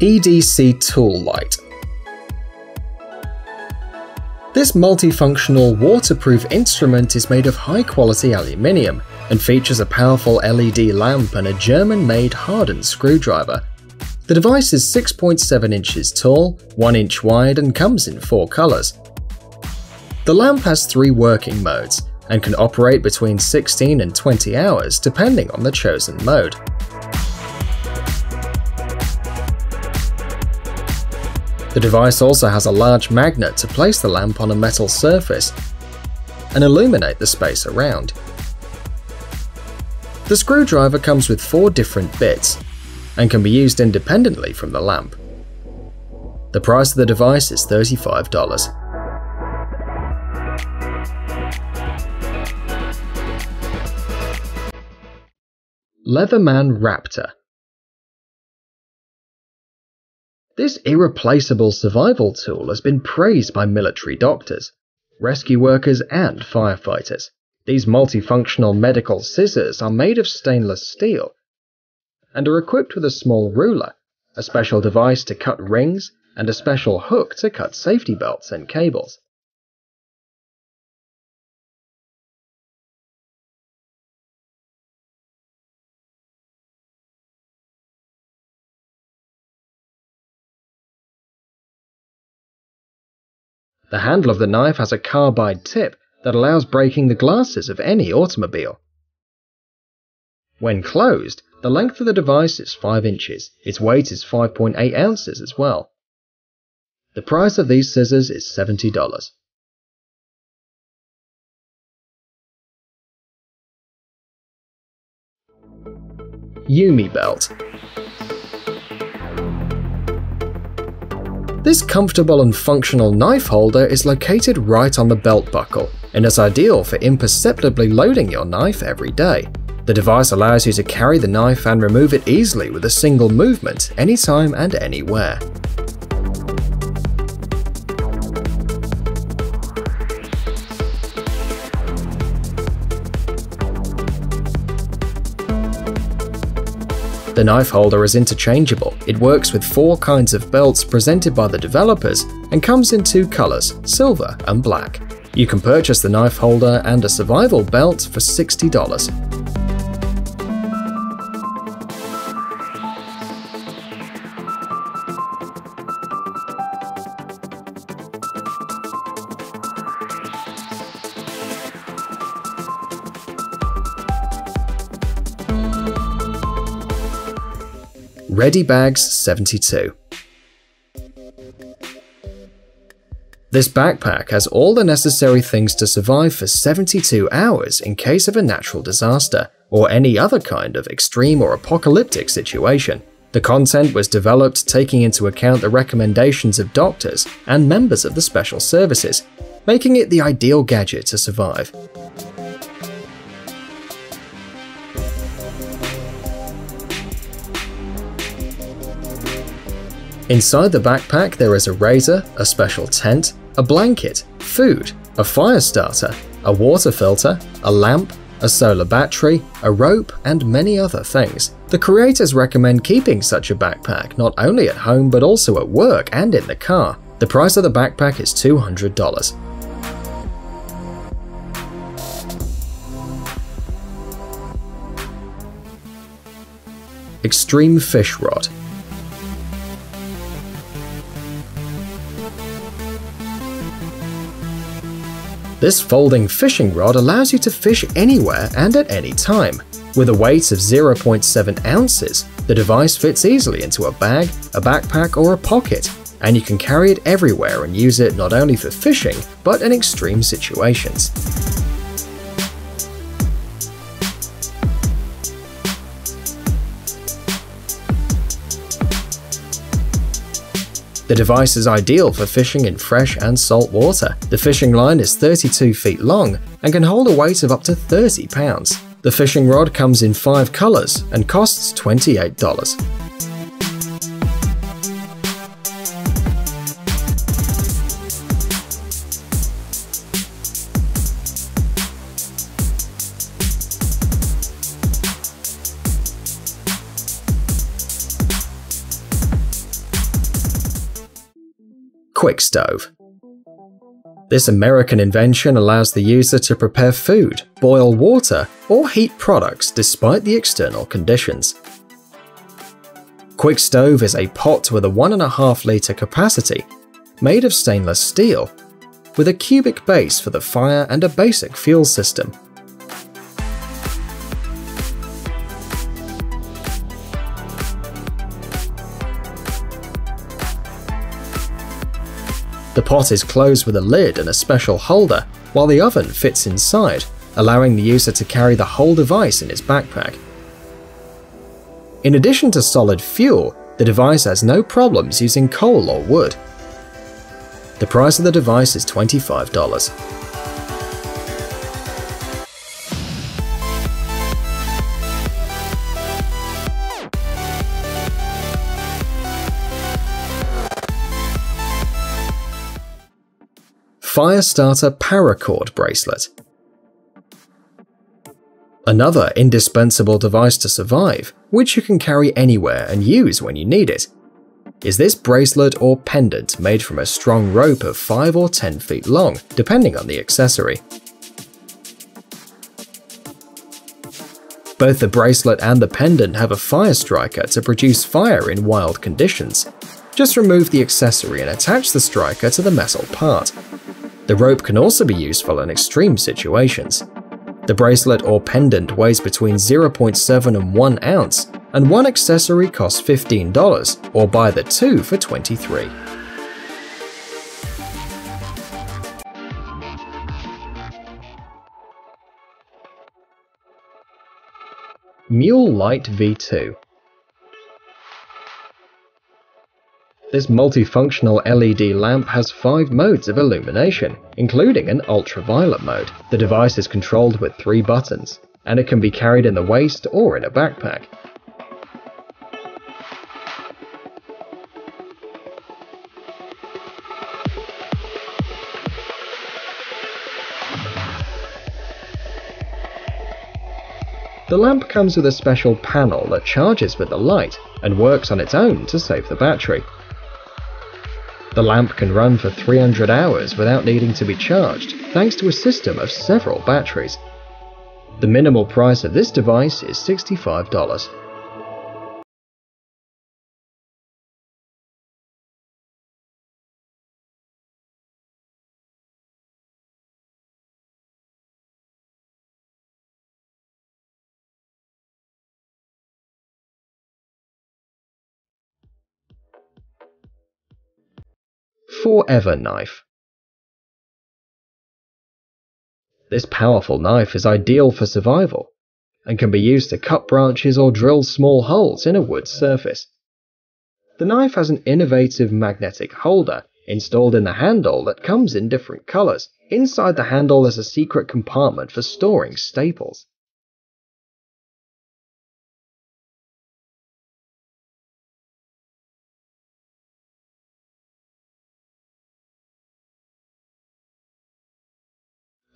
EDC Tool Light This multifunctional waterproof instrument is made of high quality aluminium and features a powerful LED lamp and a German-made hardened screwdriver. The device is 6.7 inches tall, 1 inch wide and comes in four colors. The lamp has three working modes and can operate between 16 and 20 hours depending on the chosen mode. The device also has a large magnet to place the lamp on a metal surface and illuminate the space around. The screwdriver comes with four different bits and can be used independently from the lamp. The price of the device is $35. Leatherman Raptor This irreplaceable survival tool has been praised by military doctors, rescue workers, and firefighters. These multifunctional medical scissors are made of stainless steel and are equipped with a small ruler, a special device to cut rings, and a special hook to cut safety belts and cables. The handle of the knife has a carbide tip that allows breaking the glasses of any automobile. When closed, the length of the device is 5 inches. Its weight is 5.8 ounces as well. The price of these scissors is $70. Umibelt This comfortable and functional knife holder is located right on the belt buckle and is ideal for imperceptibly loading your knife every day. The device allows you to carry the knife and remove it easily with a single movement, anytime and anywhere. The knife holder is interchangeable. It works with four kinds of belts presented by the developers and comes in two colors, silver and black. You can purchase the knife holder and a survival belt for $60. RediBags 72. This backpack has all the necessary things to survive for 72 hours in case of a natural disaster or any other kind of extreme or apocalyptic situation. The content was developed taking into account the recommendations of doctors and members of the special services, making it the ideal gadget to survive. Inside the backpack there is a razor, a special tent, a blanket, food, a fire starter, a water filter, a lamp, a solar battery, a rope, and many other things. The creators recommend keeping such a backpack not only at home but also at work and in the car. The price of the backpack is $200. Extreme Fish Rod This folding fishing rod allows you to fish anywhere and at any time. With a weight of 0.7 ounces, the device fits easily into a bag, a backpack, or a pocket, and you can carry it everywhere and use it not only for fishing, but in extreme situations. The device is ideal for fishing in fresh and salt water. The fishing line is 32 feet long and can hold a weight of up to 30 pounds. The fishing rod comes in five colors and costs $28. Quick Stove. This American invention allows the user to prepare food, boil water, or heat products despite the external conditions. Quick Stove is a pot with a 1.5 litre capacity, made of stainless steel, with a cubic base for the fire and a basic fuel system. The pot is closed with a lid and a special holder, while the oven fits inside, allowing the user to carry the whole device in his backpack. In addition to solid fuel, the device has no problems using coal or wood. The price of the device is $25. Firestarter Paracord Bracelet Another indispensable device to survive, which you can carry anywhere and use when you need it, is this bracelet or pendant made from a strong rope of 5 or 10 feet long, depending on the accessory. Both the bracelet and the pendant have a fire striker to produce fire in wild conditions. Just remove the accessory and attach the striker to the metal part. The rope can also be useful in extreme situations. The bracelet or pendant weighs between 0.7 and 1 ounce, and one accessory costs $15, or buy the two for 23. Mule Light V2 This multifunctional LED lamp has five modes of illumination, including an ultraviolet mode. The device is controlled with three buttons, and it can be carried in the waist or in a backpack. The lamp comes with a special panel that charges with the light and works on its own to save the battery. The lamp can run for 300 hours without needing to be charged, thanks to a system of several batteries. The minimal price of this device is $65. Forever Knife This powerful knife is ideal for survival and can be used to cut branches or drill small holes in a wood surface. The knife has an innovative magnetic holder installed in the handle that comes in different colors. Inside the handle is a secret compartment for storing staples.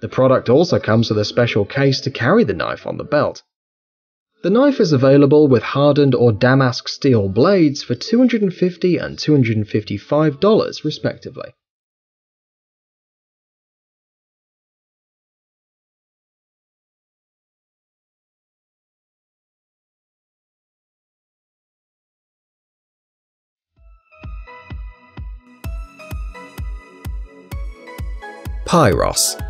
The product also comes with a special case to carry the knife on the belt. The knife is available with hardened or damask steel blades for 250 and $255 respectively. Pyyros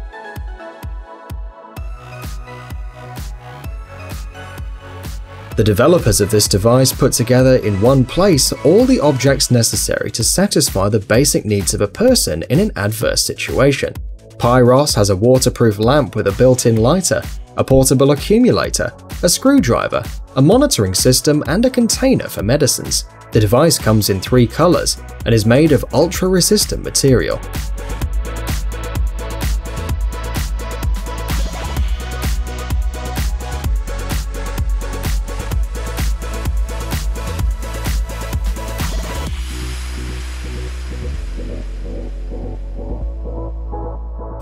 The developers of this device put together in one place all the objects necessary to satisfy the basic needs of a person in an adverse situation. Pyyros has a waterproof lamp with a built-in lighter, a portable accumulator, a screwdriver, a monitoring system and a container for medicines. The device comes in three colors and is made of ultra-resistant material.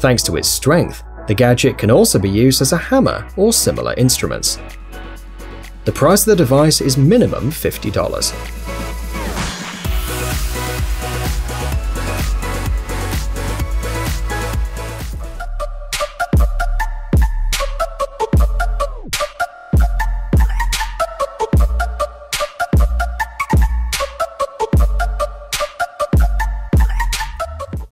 Thanks to its strength, the gadget can also be used as a hammer or similar instruments. The price of the device is minimum $50.